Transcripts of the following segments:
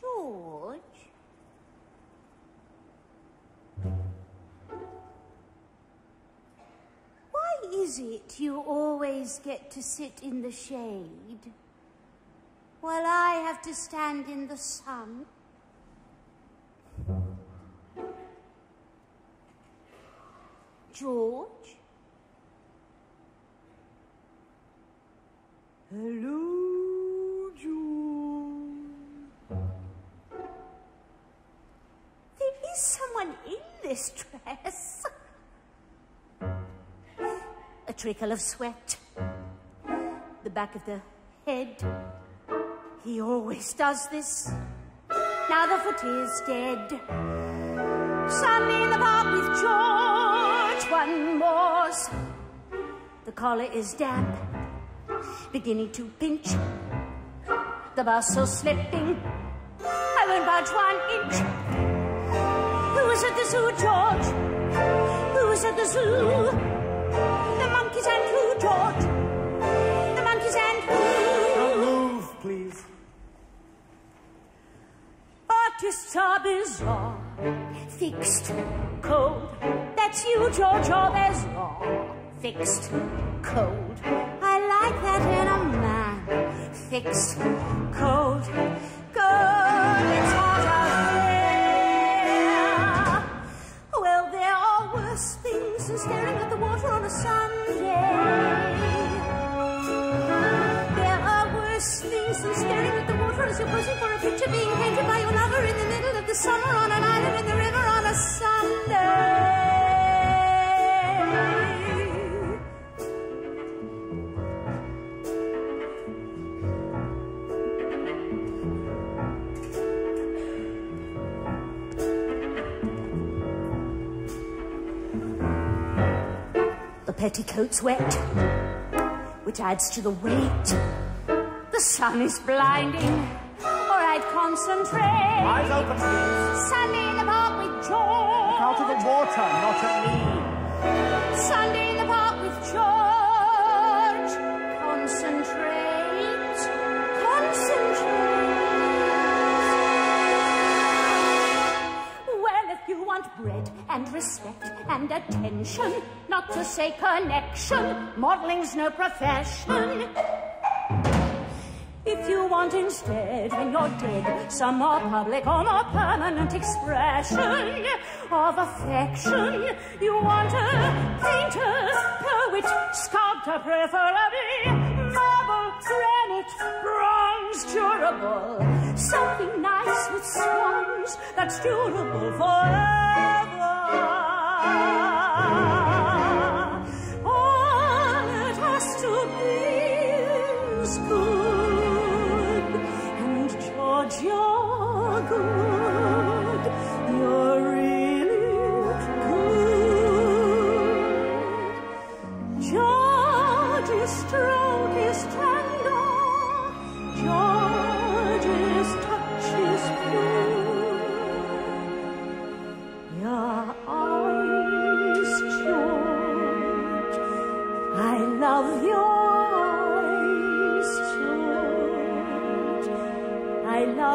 George? Why is it you always get to sit in the shade while I have to stand in the sun? George? Hello, someone in this dress. A trickle of sweat. The back of the head. He always does this. Now the foot is dead. Sunday in the park with George. One more's. The collar is damp. Beginning to pinch. The bustle slipping. I won't budge one inch. Who was at the zoo, George? Who was at the zoo? The monkeys and who, George? The monkeys and who? Don't move, please. Artists are bizarre, fixed, cold. That's you, George, you're bizarre, fixed, cold. I like that in a man, fixed, cold, posing for a picture being painted by your lover in the middle of the summer on an island in the river on a Sunday. The petticoat's wet, which adds to the weight. The sun is blinding, concentrate. Eyes open, please. Sunday in the park with George. Out of the water, not at me. Sunday in the park with George. Concentrate. Concentrate. Well, if you want bread and respect and attention, not to say connection, modeling's no profession. If you want instead, when you're dead, some more public or more permanent expression of affection, you want a painter, poet, sculptor, preferably marble, granite, bronze, durable, something nice with swans that's durable forever. George, you're good. You're really good. George's stroke is tender. George's touch is pure. Your eyes, George. I love your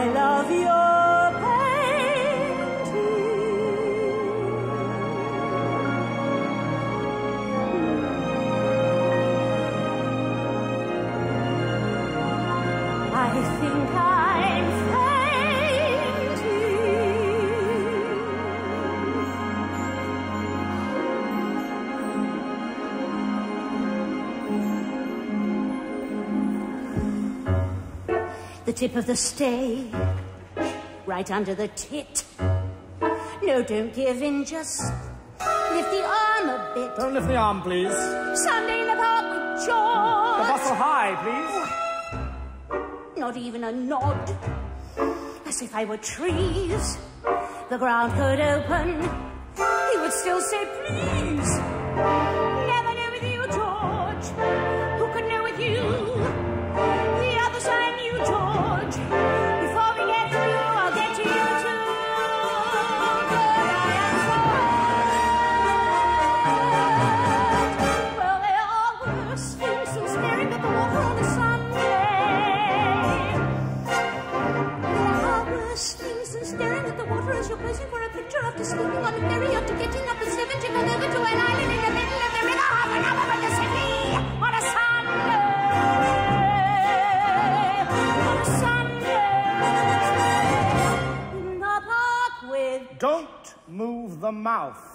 I love your The tip of the stay, right under the tit. No, don't give in, just lift the arm a bit. Don't lift the arm, please. Sunday in the park with George. The bustle high, please. Not not even a nod. As if I were trees, the ground could open. He would still say, please. for a picture after on a ferry after getting up at over to an island in the middle of the river half an hour the city on a Sunday. On a Sunday. In the park with... Don't move the mouth.